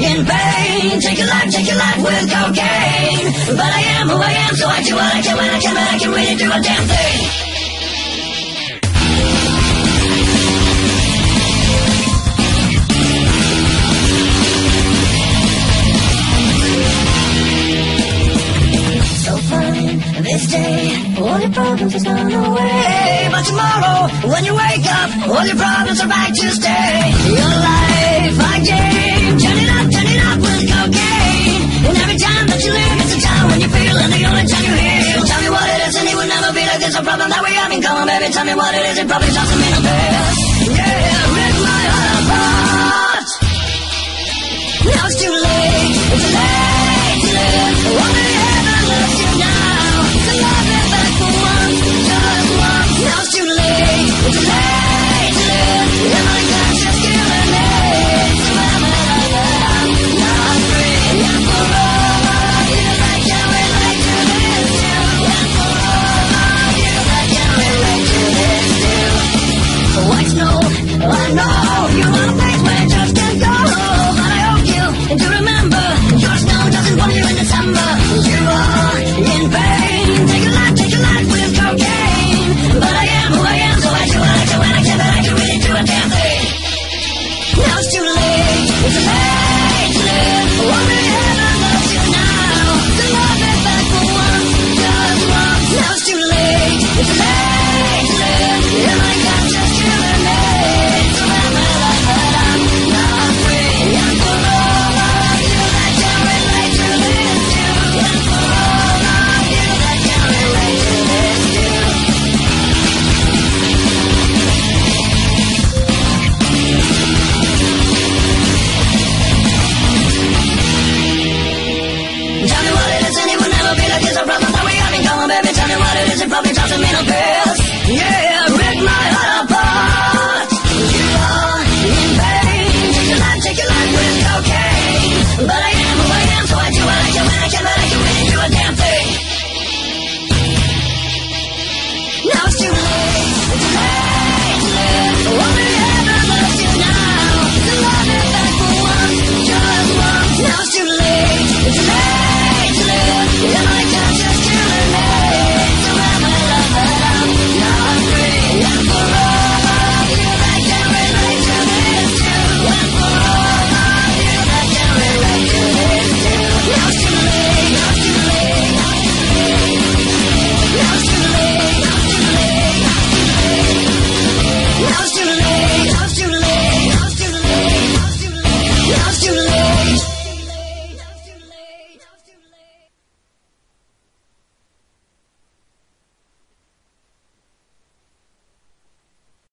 in pain, Take your life, take your life with cocaine. But I am who I am, so I do what I can when I can, but I can really do a damn thing. this day, all your problems are gone away. But tomorrow, when you wake up, all your problems are back to stay. Your life again. there's a problem that we have in common, baby. Tell me what it is, it probably doesn't mean a Yeah, probably dropped him in a bills. Yeah.